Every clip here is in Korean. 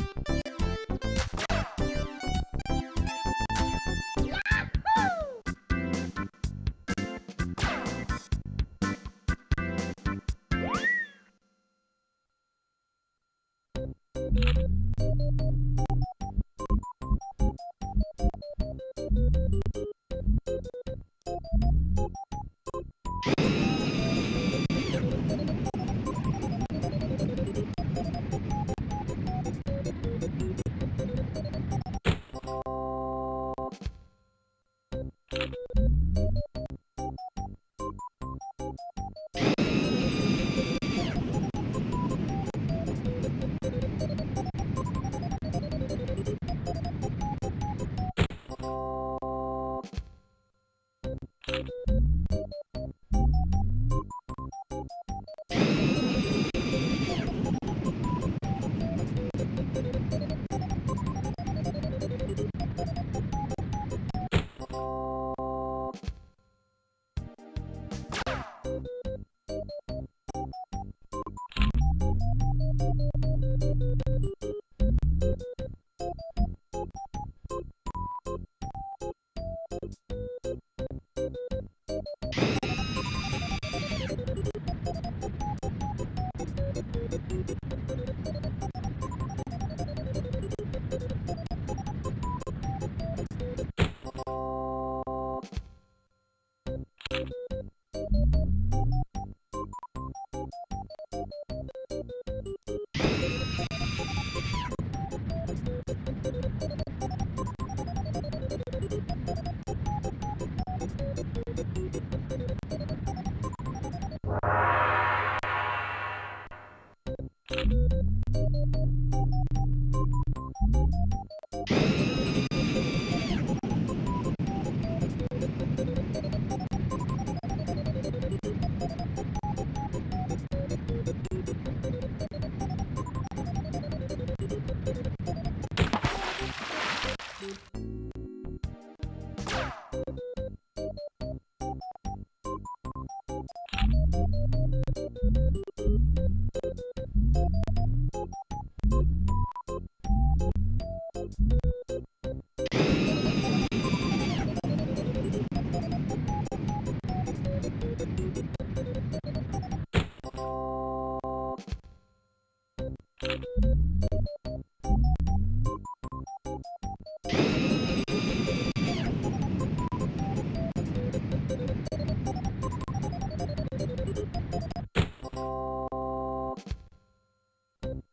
あ!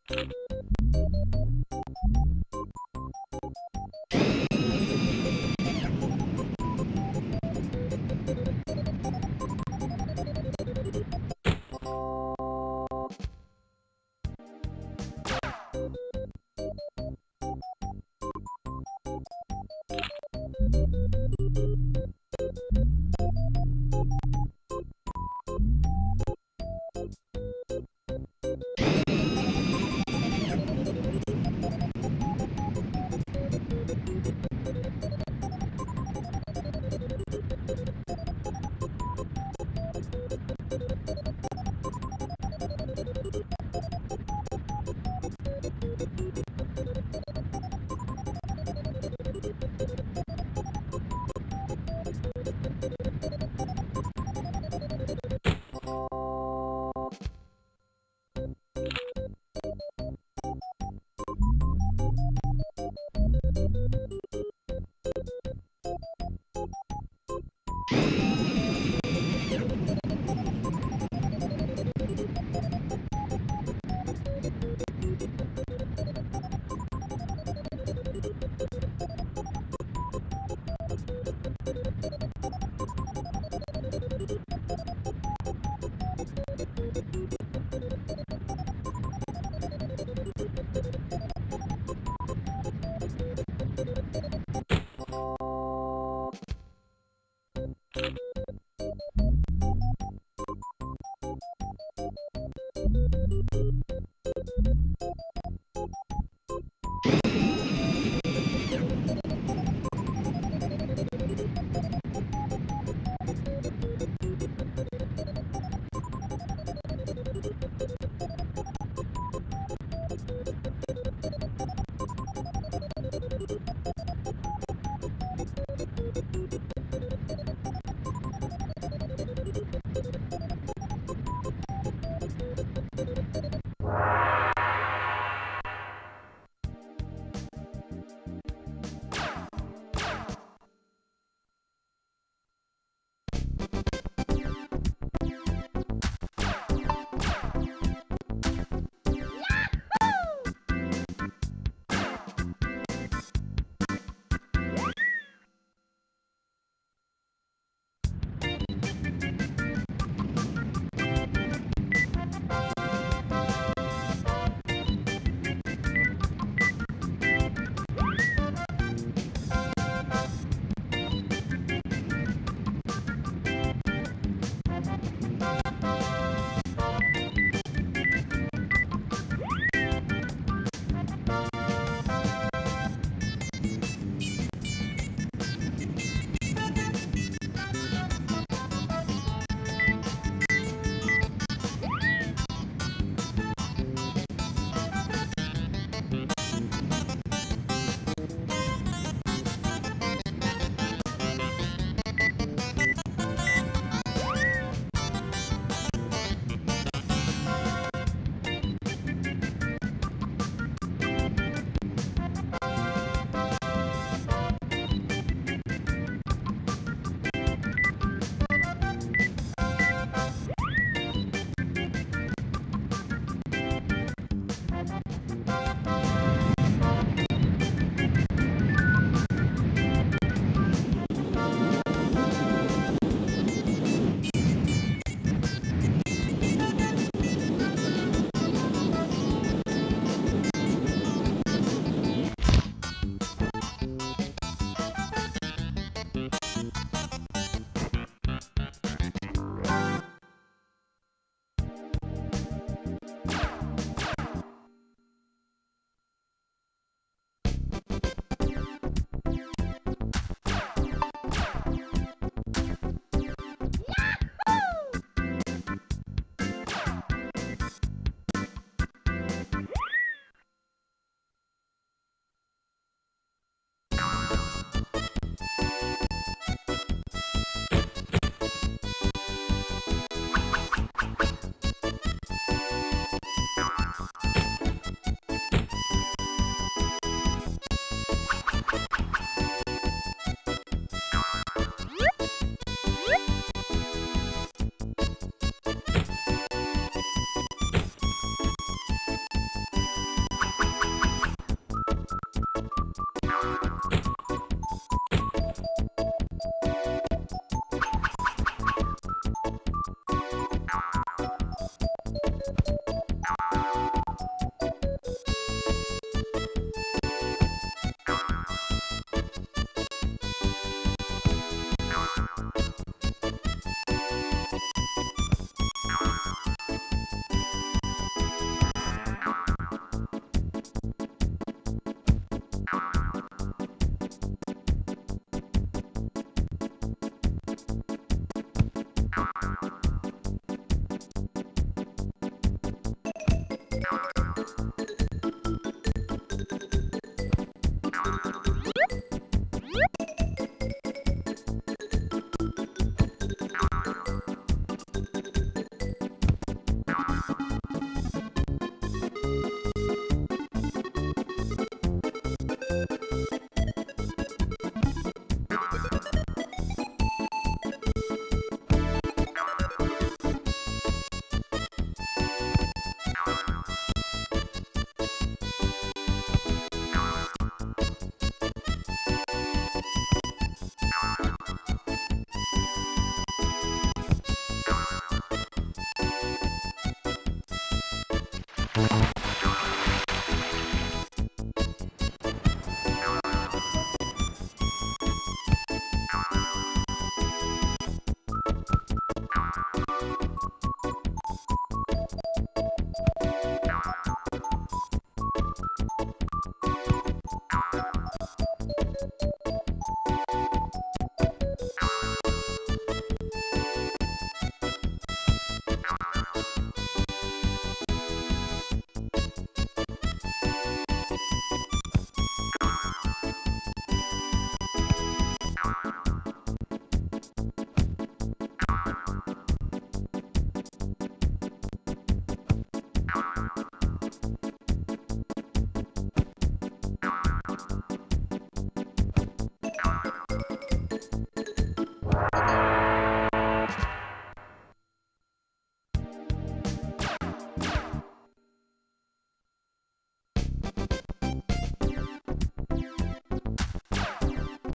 you